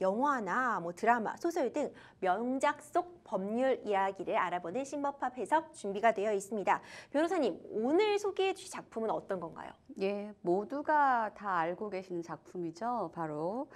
영화나 뭐 드라마, 소설 등 명작 속 법률 이야기를 알아보는 Scene법한 해석 준비가 되어 있습니다. 변호사님, 오늘 소개해 주실 작품은 어떤 건가요? 예, 모두가 다 알고 계시는 작품이죠. 바로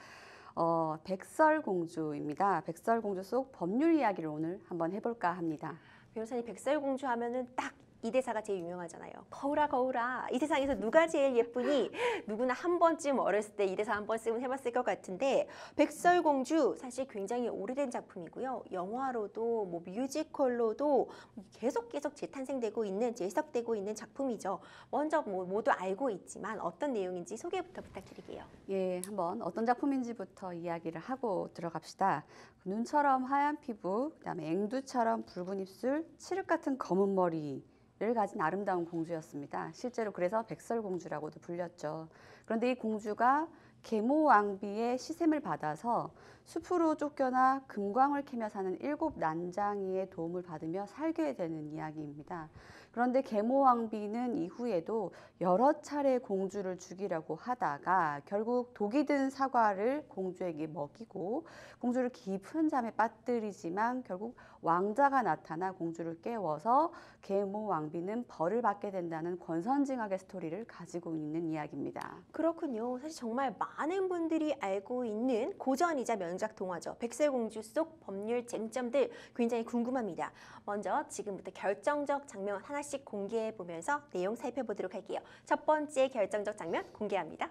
어, 백설공주입니다. 백설공주 속 법률 이야기를 오늘 한번 해볼까 합니다. 변호사님 백설공주 하면은 딱 이 대사가 제일 유명하잖아요. 거울아 거울아 이 세상에서 누가 제일 예쁘니? 누구나 한 번쯤 어렸을 때 이 대사 한 번쯤은 해봤을 것 같은데 백설공주 사실 굉장히 오래된 작품이고요. 영화로도 뭐 뮤지컬로도 계속 계속 재탄생되고 있는 재해석되고 있는 작품이죠. 먼저 뭐 모두 알고 있지만 어떤 내용인지 소개부터 부탁드릴게요. 예, 한번 어떤 작품인지부터 이야기를 하고 들어갑시다. 눈처럼 하얀 피부, 그다음에 앵두처럼 붉은 입술, 칠흑 같은 검은 머리. 를 가진 아름다운 공주였습니다. 실제로 그래서 백설공주라고도 불렸죠. 그런데 이 공주가 계모왕비의 시샘을 받아서 숲으로 쫓겨나 금광을 캐며 사는 일곱 난장이의 도움을 받으며 살게 되는 이야기입니다. 그런데 계모왕비는 이후에도 여러 차례 공주를 죽이려고 하다가 결국 독이 든 사과를 공주에게 먹이고 공주를 깊은 잠에 빠뜨리지만 결국 왕자가 나타나 공주를 깨워서 계모왕비는 벌을 받게 된다는 권선징악의 스토리를 가지고 있는 이야기입니다. 그렇군요. 사실 정말 많은 분들이 알고 있는 고전이자 명작 동화죠. 백설공주 속 법률 쟁점들 굉장히 궁금합니다. 먼저 지금부터 결정적 장면 하나씩 공개해 보면서 내용 살펴보도록 할게요. 첫 번째 결정적 장면 공개합니다.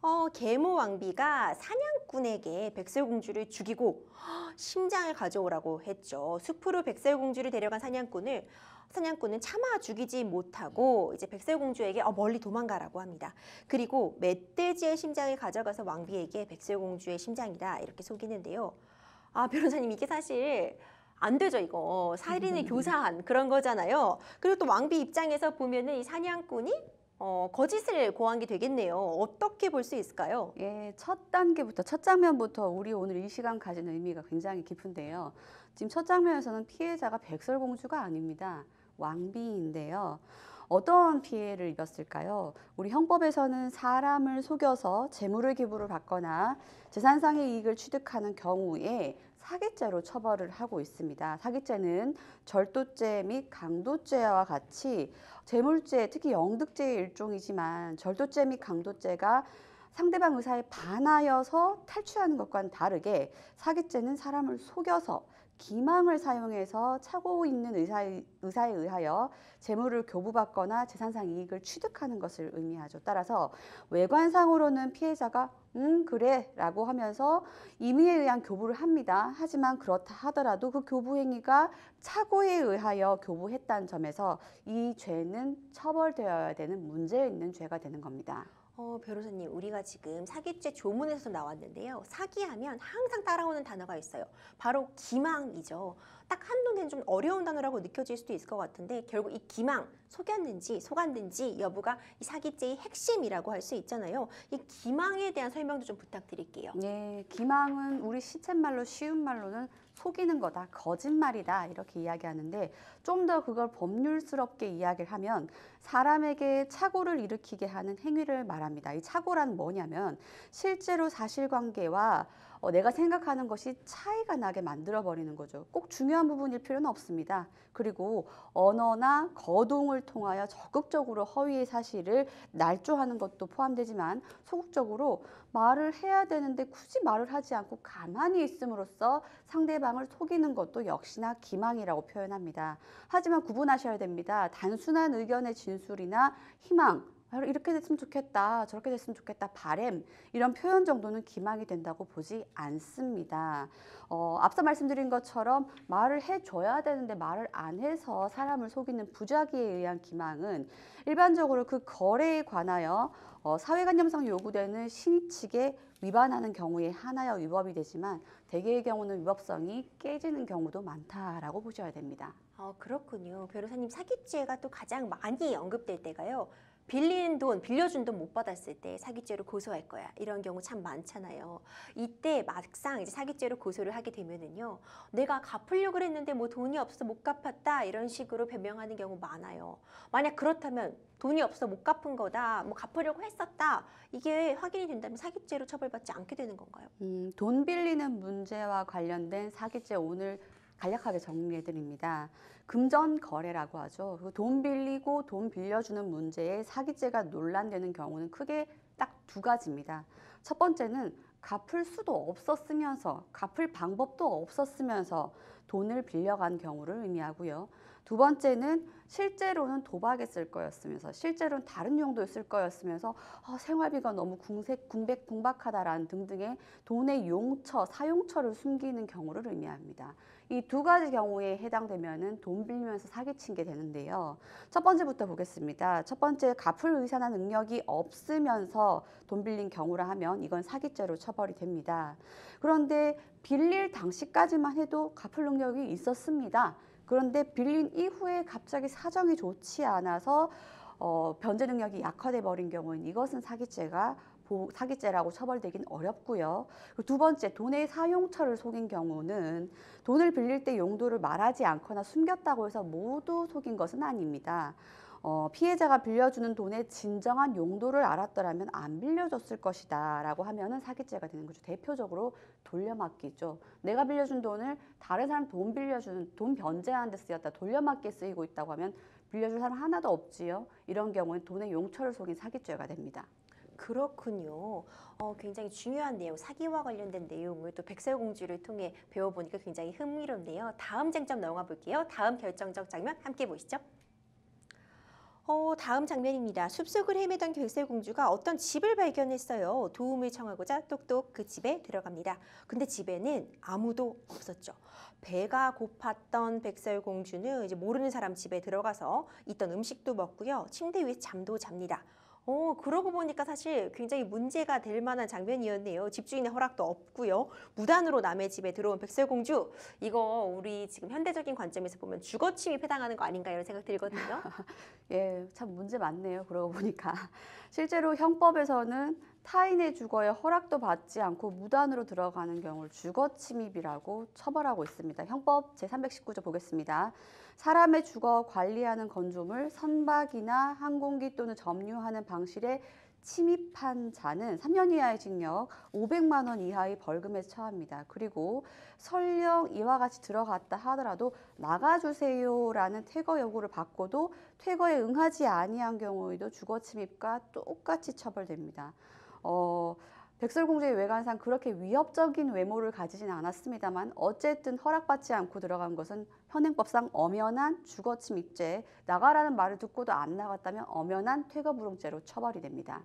어, 계모 왕비가 사냥꾼에게 백설공주를 죽이고 심장을 가져오라고 했죠. 숲으로 백설공주를 데려간 사냥꾼을 사냥꾼은 차마 죽이지 못하고 이제 백설공주에게 어, 멀리 도망가라고 합니다. 그리고 멧돼지의 심장을 가져가서 왕비에게 백설공주의 심장이다 이렇게 속이는데요. 아 변호사님 이게 사실 안 되죠 이거 살인을 교사한 그런 거잖아요. 그리고 또 왕비 입장에서 보면은 이 사냥꾼이 어, 거짓을 고한 게 되겠네요. 어떻게 볼 수 있을까요? 예, 첫 단계부터 첫 장면부터 우리 오늘 이 시간 가진 의미가 굉장히 깊은데요. 지금 첫 장면에서는 피해자가 백설공주가 아닙니다. 왕비인데요. 어떤 피해를 입었을까요? 우리 형법에서는 사람을 속여서 재물을 기부를 받거나 재산상의 이익을 취득하는 경우에 사기죄로 처벌을 하고 있습니다. 사기죄는 절도죄 및 강도죄와 같이 재물죄, 특히 영득죄의 일종이지만 절도죄 및 강도죄가 상대방 의사에 반하여서 탈취하는 것과는 다르게 사기죄는 사람을 속여서 기망을 사용해서 차고 있는 의사에, 의사에 의하여 재물을 교부받거나 재산상 이익을 취득하는 것을 의미하죠. 따라서 외관상으로는 피해자가 음 그래 라고 하면서 임의에 의한 교부를 합니다. 하지만 그렇다 하더라도 그 교부 행위가 착오에 의하여 교부했다는 점에서 이 죄는 처벌되어야 되는 문제 있는 죄가 되는 겁니다. 어, 변호사님, 우리가 지금 사기죄 조문에서 나왔는데요. 사기하면 항상 따라오는 단어가 있어요. 바로 기망이죠. 딱 한눈엔 좀 어려운 단어라고 느껴질 수도 있을 것 같은데 결국 이 기망, 속였는지 속았는지 여부가 이 사기죄의 핵심이라고 할 수 있잖아요. 이 기망에 대한 설명도 좀 부탁드릴게요. 네, 기망은 우리 시쳇말로 쉬운 말로는 속이는 거다, 거짓말이다 이렇게 이야기하는데 좀 더 그걸 법률스럽게 이야기를 하면 사람에게 착오를 일으키게 하는 행위를 말합니다. 이 착오란 뭐냐면 실제로 사실관계와 어, 내가 생각하는 것이 차이가 나게 만들어 버리는 거죠. 꼭 중요한 부분일 필요는 없습니다. 그리고 언어나 거동을 통하여 적극적으로 허위의 사실을 날조하는 것도 포함되지만 소극적으로 말을 해야 되는데 굳이 말을 하지 않고 가만히 있음으로써 상대방을 속이는 것도 역시나 기망이라고 표현합니다. 하지만 구분하셔야 됩니다. 단순한 의견의 진술이나 희망, 이렇게 됐으면 좋겠다, 저렇게 됐으면 좋겠다, 바램 이런 표현 정도는 기망이 된다고 보지 않습니다. 어, 앞서 말씀드린 것처럼 말을 해줘야 되는데 말을 안 해서 사람을 속이는 부작위에 의한 기망은 일반적으로 그 거래에 관하여 어, 사회관념상 요구되는 신의칙에 위반하는 경우에 하나여 위법이 되지만 대개의 경우는 위법성이 깨지는 경우도 많다라고 보셔야 됩니다. 어, 그렇군요. 변호사님 사기죄가 또 가장 많이 언급될 때가요. 빌린 돈, 빌려준 돈 못 받았을 때 사기죄로 고소할 거야. 이런 경우 참 많잖아요. 이때 막상 이제 사기죄로 고소를 하게 되면은요. 내가 갚으려고 그랬는데 뭐 돈이 없어 못 갚았다 이런 식으로 변명하는 경우 많아요. 만약 그렇다면 돈이 없어 못 갚은 거다. 뭐 갚으려고 했었다. 이게 확인이 된다면 사기죄로 처벌받지 않게 되는 건가요? 음, 돈 빌리는 문제와 관련된 사기죄 오늘 간략하게 정리해 드립니다. 금전 거래라고 하죠. 그돈 빌리고 돈 빌려주는 문제에 사기죄가 논란되는 경우는 크게 딱 두 가지입니다. 첫 번째는 갚을 수도 없었으면서 갚을 방법도 없었으면서 돈을 빌려간 경우를 의미하고요. 두 번째는 실제로는 도박에 쓸 거였으면서 실제로는 다른 용도에 쓸 거였으면서 아, 생활비가 너무 궁색, 궁백 궁박하다라는 등등의 돈의 용처, 사용처를 숨기는 경우를 의미합니다. 이 두 가지 경우에 해당되면은 돈 빌리면서 사기친 게 되는데요. 첫 번째부터 보겠습니다. 첫 번째 갚을 의사나 능력이 없으면서 돈 빌린 경우라 하면 이건 사기죄로 처벌이 됩니다. 그런데 빌릴 당시까지만 해도 갚을 능력이 있었습니다. 그런데 빌린 이후에 갑자기 사정이 좋지 않아서 어, 변제 능력이 약화돼 버린 경우는 이것은 사기죄가 보- 사기죄라고 처벌되긴 어렵고요. 두 번째, 돈의 사용처를 속인 경우는 돈을 빌릴 때 용도를 말하지 않거나 숨겼다고 해서 모두 속인 것은 아닙니다. 어, 피해자가 빌려주는 돈의 진정한 용도를 알았더라면 안 빌려줬을 것이다 라고 하면은 사기죄가 되는 거죠. 대표적으로 돌려막기죠. 내가 빌려준 돈을 다른 사람 돈 빌려주는 돈 변제하는 데 쓰였다 돌려막기에 쓰이고 있다고 하면 빌려줄 사람 하나도 없지요. 이런 경우는 돈의 용처를 속인 사기죄가 됩니다. 그렇군요. 어, 굉장히 중요한 내용, 사기와 관련된 내용을 또 백설공주를 통해 배워보니까 굉장히 흥미롭네요. 다음 쟁점 넘어가 볼게요. 다음 결정적 장면 함께 보시죠. 어, 다음 장면입니다. 숲속을 헤매던 백설공주가 어떤 집을 발견했어요. 도움을 청하고자 똑똑 그 집에 들어갑니다. 근데 집에는 아무도 없었죠. 배가 고팠던 백설공주는 이제 모르는 사람 집에 들어가서 있던 음식도 먹고요. 침대 위에 잠도 잡니다. 어, 그러고 보니까 사실 굉장히 문제가 될 만한 장면이었네요. 집주인의 허락도 없고요. 무단으로 남의 집에 들어온 백설공주. 이거 우리 지금 현대적인 관점에서 보면 주거 침입 해당하는 거 아닌가 이런 생각 들거든요. 예, 참 문제 많네요. 그러고 보니까 실제로 형법에서는 타인의 주거에 허락도 받지 않고 무단으로 들어가는 경우를 주거 침입이라고 처벌하고 있습니다. 형법 제319조 보겠습니다. 사람의 주거 관리하는 건조물 선박이나 항공기 또는 점유하는 방실에 침입한 자는 3년 이하의 징역, 500만 원 이하의 벌금에 처합니다. 그리고 설령 이와 같이 들어갔다 하더라도 나가주세요라는 퇴거 요구를 받고도 퇴거에 응하지 아니한 경우에도 주거 침입과 똑같이 처벌됩니다. 어, 백설공주의 외관상 그렇게 위협적인 외모를 가지진 않았습니다만 어쨌든 허락받지 않고 들어간 것은 현행법상 엄연한 주거 침입죄, 나가라는 말을 듣고도 안 나갔다면 엄연한 퇴거불응죄로 처벌이 됩니다.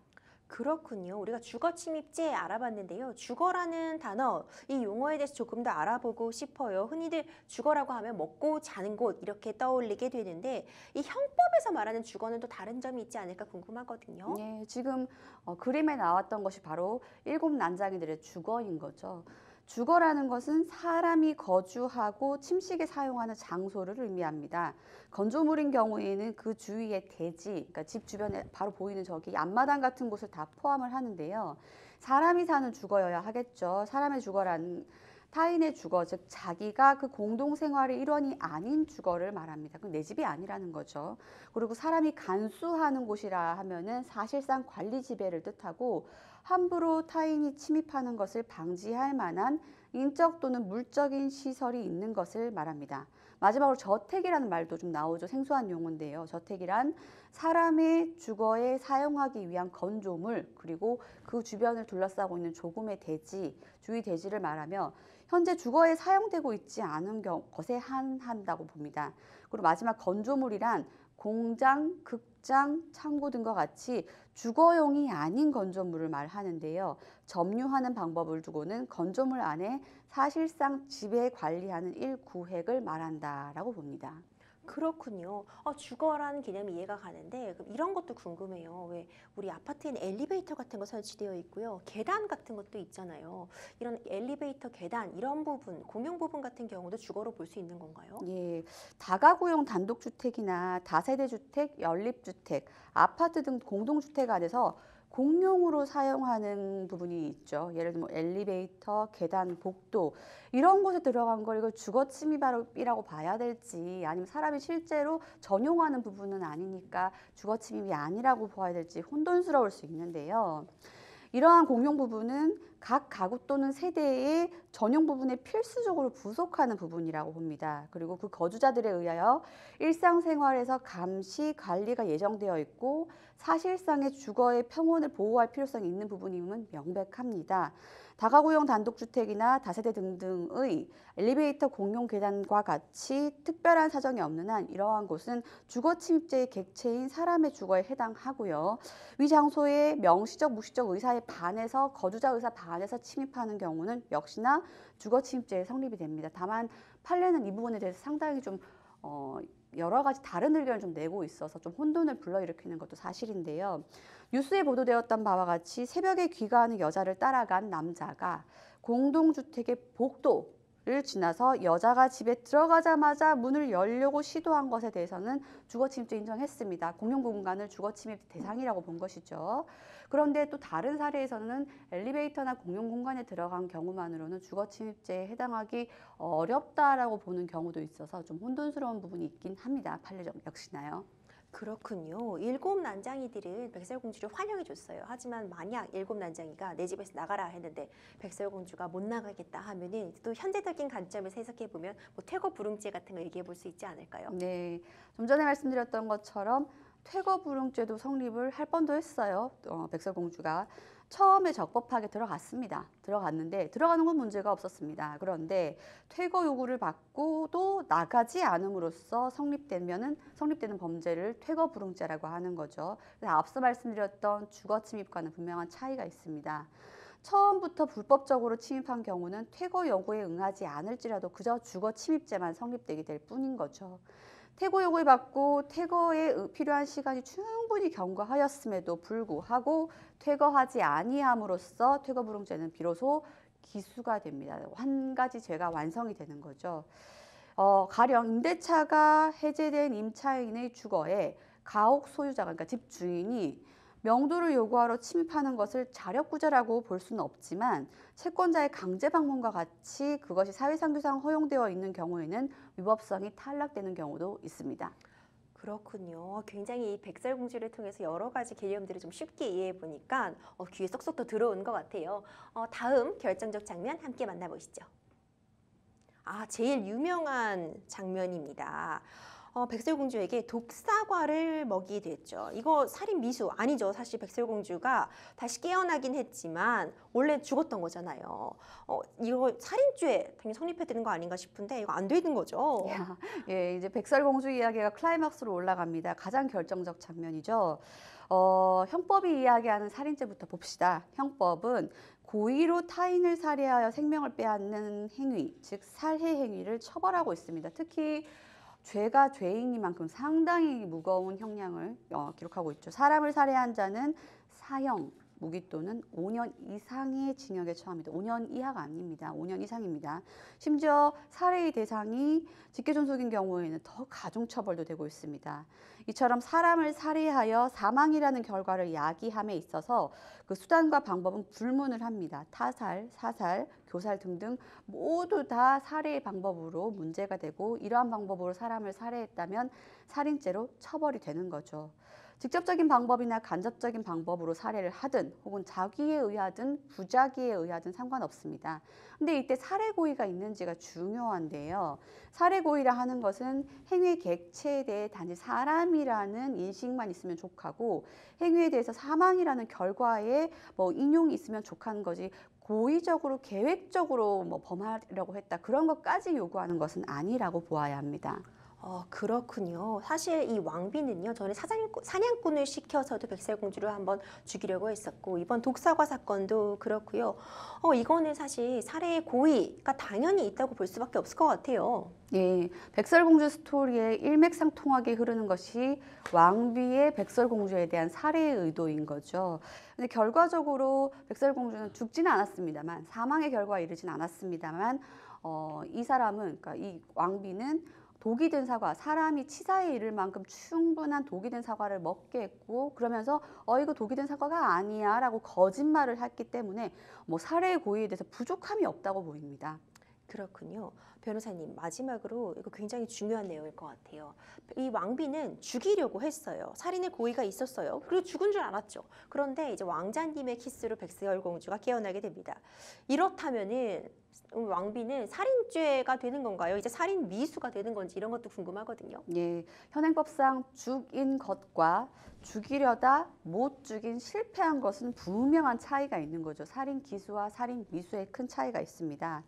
그렇군요. 우리가 주거 침입죄 알아봤는데요. 주거라는 단어, 이 용어에 대해서 조금 더 알아보고 싶어요. 흔히들 주거라고 하면 먹고 자는 곳 이렇게 떠올리게 되는데 이 형법에서 말하는 주거는 또 다른 점이 있지 않을까 궁금하거든요. 예, 지금 어, 그림에 나왔던 것이 바로 일곱 난장이들의 주거인 거죠. 주거라는 것은 사람이 거주하고 침식에 사용하는 장소를 의미합니다. 건조물인 경우에는 그 주위의 대지, 그러니까 집 주변에 바로 보이는 저기 앞마당 같은 곳을 다 포함을 하는데요. 사람이 사는 주거여야 하겠죠. 사람의 주거라는 타인의 주거, 즉 자기가 그 공동 생활의 일원이 아닌 주거를 말합니다. 그럼 내 집이 아니라는 거죠. 그리고 사람이 간수하는 곳이라 하면은 사실상 관리 지배를 뜻하고 함부로 타인이 침입하는 것을 방지할 만한 인적 또는 물적인 시설이 있는 것을 말합니다. 마지막으로 저택이라는 말도 좀 나오죠. 생소한 용어인데요. 저택이란 사람의 주거에 사용하기 위한 건조물 그리고 그 주변을 둘러싸고 있는 조금의 대지, 주위 대지를 말하며 현재 주거에 사용되고 있지 않은 경, 것에 한한다고 봅니다. 그리고 마지막 건조물이란 공장, 극장, 창고 등과 같이 주거용이 아닌 건조물을 말하는데요. 점유하는 방법을 두고는 건조물 안에 사실상 지배 관리하는 일구획을 말한다라고 봅니다. 그렇군요. 어, 주거라는 개념이 이해가 가는데 그럼 이런 것도 궁금해요. 왜 우리 아파트에는 엘리베이터 같은 거 설치되어 있고요. 계단 같은 것도 있잖아요. 이런 엘리베이터, 계단 이런 부분, 공용 부분 같은 경우도 주거로 볼 수 있는 건가요? 예, 다가구용 단독주택이나 다세대 주택, 연립주택, 아파트 등 공동주택 안에서 공용으로 사용하는 부분이 있죠. 예를 들면 뭐 엘리베이터, 계단, 복도 이런 곳에 들어간 걸 이걸 주거 침입이라고 봐야 될지 아니면 사람이 실제로 전용하는 부분은 아니니까 주거 침입이 아니라고 봐야 될지 혼돈스러울 수 있는데요. 이러한 공용 부분은 각 가구 또는 세대의 전용 부분에 필수적으로 부속하는 부분이라고 봅니다. 그리고 그 거주자들에 의하여 일상생활에서 감시, 관리가 예정되어 있고 사실상의 주거의 평온을 보호할 필요성이 있는 부분임은 명백합니다. 다가구용 단독주택이나 다세대 등등의 엘리베이터 공용 계단과 같이 특별한 사정이 없는 한 이러한 곳은 주거 침입죄의 객체인 사람의 주거에 해당하고요. 위 장소에 명시적 무시적 의사에 반해서 거주자 의사 반해서 침입하는 경우는 역시나 주거 침입죄에 성립이 됩니다. 다만 판례는 이 부분에 대해서 상당히 좀 어, 여러 가지 다른 의견을 좀 내고 있어서 좀 혼돈을 불러일으키는 것도 사실인데요. 뉴스에 보도되었던 바와 같이 새벽에 귀가하는 여자를 따라간 남자가 공동주택의 복도 를 지나서 여자가 집에 들어가자마자 문을 열려고 시도한 것에 대해서는 주거침입죄 인정했습니다. 공용공간을 주거침입 대상이라고 본 것이죠. 그런데 또 다른 사례에서는 엘리베이터나 공용공간에 들어간 경우만으로는 주거침입죄에 해당하기 어렵다라고 보는 경우도 있어서 좀 혼돈스러운 부분이 있긴 합니다. 판례적 역시나요. 그렇군요. 일곱 난장이들은 백설공주를 환영해 줬어요. 하지만 만약 일곱 난장이가 내 집에서 나가라 했는데 백설공주가 못 나가겠다 하면은 또 현재적인 관점에서 해석해 보면 뭐 퇴거 불응죄 같은 거 얘기해 볼 수 있지 않을까요? 네, 좀 전에 말씀드렸던 것처럼 퇴거 불응죄도 성립을 할 뻔도 했어요. 어, 백설공주가 처음에 적법하게 들어갔습니다. 들어갔는데 들어가는 건 문제가 없었습니다. 그런데 퇴거 요구를 받고도 나가지 않음으로써 성립되면은 성립되는 범죄를 퇴거 불응죄라고 하는 거죠. 앞서 말씀드렸던 주거 침입과는 분명한 차이가 있습니다. 처음부터 불법적으로 침입한 경우는 퇴거 요구에 응하지 않을지라도 그저 주거 침입죄만 성립되게 될 뿐인 거죠. 퇴거 요구를 받고 퇴거에 필요한 시간이 충분히 경과하였음에도 불구하고 퇴거하지 아니함으로써 퇴거 불응죄는 비로소 기수가 됩니다. 한 가지 죄가 완성이 되는 거죠. 어, 가령 임대차가 해제된 임차인의 주거에 가옥 소유자가 그러니까 집 주인이 명도를 요구하러 침입하는 것을 자력구제라고 볼 수는 없지만 채권자의 강제 방문과 같이 그것이 사회상규상 허용되어 있는 경우에는 위법성이 탈락되는 경우도 있습니다. 그렇군요. 굉장히 이 백설공주를 통해서 여러 가지 개념들을 좀 쉽게 이해해 보니까 어, 귀에 쏙쏙 또 들어온 것 같아요. 어, 다음 결정적 장면 함께 만나보시죠. 아, 제일 유명한 장면입니다. 어, 백설공주에게 독사과를 먹이게 됐죠. 이거 살인 미수 아니죠. 사실 백설공주가 다시 깨어나긴 했지만 원래 죽었던 거잖아요. 어, 이거 살인죄 당연히 성립해야 되는 거 아닌가 싶은데 이거 안 되는 거죠. 야, 예, 이제 백설공주 이야기가 클라이막스로 올라갑니다. 가장 결정적 장면이죠. 어, 형법이 이야기하는 살인죄부터 봅시다. 형법은 고의로 타인을 살해하여 생명을 빼앗는 행위, 즉 살해 행위를 처벌하고 있습니다. 특히 죄가 죄인이만큼 상당히 무거운 형량을 어, 기록하고 있죠. 사람을 살해한 자는 사형, 무기 또는 5년 이상의 징역에 처합니다. 5년 이하가 아닙니다. 5년 이상입니다. 심지어 살해의 대상이 직계존속인 경우에는 더 가중 처벌도 되고 있습니다. 이처럼 사람을 살해하여 사망이라는 결과를 야기함에 있어서 그 수단과 방법은 불문을 합니다. 타살, 사살, 교살 등등 모두 다 살해의 방법으로 문제가 되고 이러한 방법으로 사람을 살해했다면 살인죄로 처벌이 되는 거죠. 직접적인 방법이나 간접적인 방법으로 살해를 하든 혹은 자기에 의하든 부자기에 의하든 상관없습니다. 근데 이때 살해 고의가 있는지가 중요한데요. 살해 고의라 하는 것은 행위 객체에 대해 단지 사람이라는 인식만 있으면 족하고 행위에 대해서 사망이라는 결과에 뭐 인용이 있으면 족한 거지 고의적으로 계획적으로 뭐 범하려고 했다 그런 것까지 요구하는 것은 아니라고 보아야 합니다. 어, 그렇군요. 사실 이 왕비는요, 전에 사냥꾼, 사냥꾼을 시켜서도 백설공주를 한번 죽이려고 했었고, 이번 독사과 사건도 그렇고요. 어, 이거는 사실 살해의 고의가 당연히 있다고 볼 수밖에 없을 것 같아요. 예, 백설공주 스토리에 일맥상통하게 흐르는 것이 왕비의 백설공주에 대한 살해의 의도인 거죠. 근데 결과적으로 백설공주는 죽지는 않았습니다만 사망의 결과에 이르진 않았습니다만 어, 이 사람은 그러니까 이 왕비는 독이 든 사과, 사람이 치사에 이를 만큼 충분한 독이 든 사과를 먹게 했고 그러면서 어 이거 독이 든 사과가 아니야라고 거짓말을 했기 때문에 뭐 살해의 고의에 대해서 부족함이 없다고 보입니다. 그렇군요. 변호사님, 마지막으로 이거 굉장히 중요한 내용일 것 같아요. 이 왕비는 죽이려고 했어요. 살인의 고의가 있었어요. 그리고 죽은 줄 알았죠. 그런데 이제 왕자님의 키스로 백설공주가 깨어나게 됩니다. 이렇다면은 왕비는 살인죄가 되는 건가요? 이제 살인 미수가 되는 건지 이런 것도 궁금하거든요. 예, 현행법상 죽인 것과 죽이려다 못 죽인 실패한 것은 분명한 차이가 있는 거죠. 살인 기수와 살인 미수에 큰 차이가 있습니다.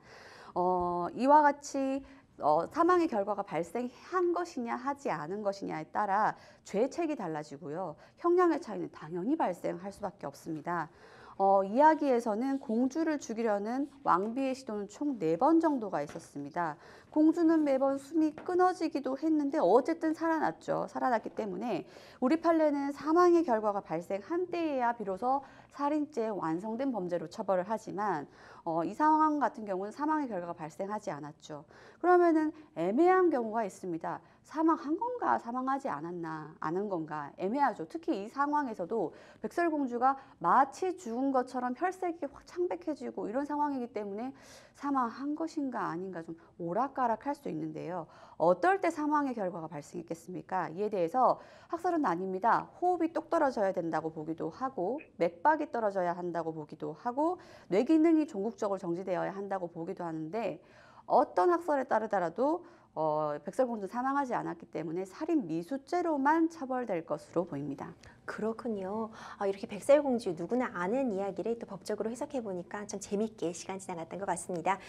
어, 이와 같이 어, 사망의 결과가 발생한 것이냐 하지 않은 것이냐에 따라 죄책이 달라지고요. 형량의 차이는 당연히 발생할 수밖에 없습니다. 어, 이야기에서는 공주를 죽이려는 왕비의 시도는 총 네 번 정도가 있었습니다. 공주는 매번 숨이 끊어지기도 했는데 어쨌든 살아났죠. 살아났기 때문에 우리 판례는 사망의 결과가 발생한 때에야 비로소 살인죄 완성된 범죄로 처벌을 하지만 어, 이 상황 같은 경우는 사망의 결과가 발생하지 않았죠. 그러면은 애매한 경우가 있습니다. 사망한 건가, 사망하지 않았나, 않은 건가 애매하죠. 특히 이 상황에서도 백설공주가 마치 죽은 것처럼 혈색이 확 창백해지고 이런 상황이기 때문에 사망한 것인가 아닌가 좀 오락가락할 수 있는데요. 어떨 때 사망의 결과가 발생했겠습니까? 이에 대해서 학설은 아닙니다. 호흡이 똑 떨어져야 된다고 보기도 하고 맥박이 떨어져야 한다고 보기도 하고 뇌 기능이 종국적으로 정지되어야 한다고 보기도 하는데 어떤 학설에 따르더라도 어, 백설공주 사망하지 않았기 때문에 살인 미수죄로만 처벌될 것으로 보입니다. 그렇군요. 아, 이렇게 백설공주 누구나 아는 이야기를 또 법적으로 해석해 보니까 참 재밌게 시간 지나갔던 것 같습니다.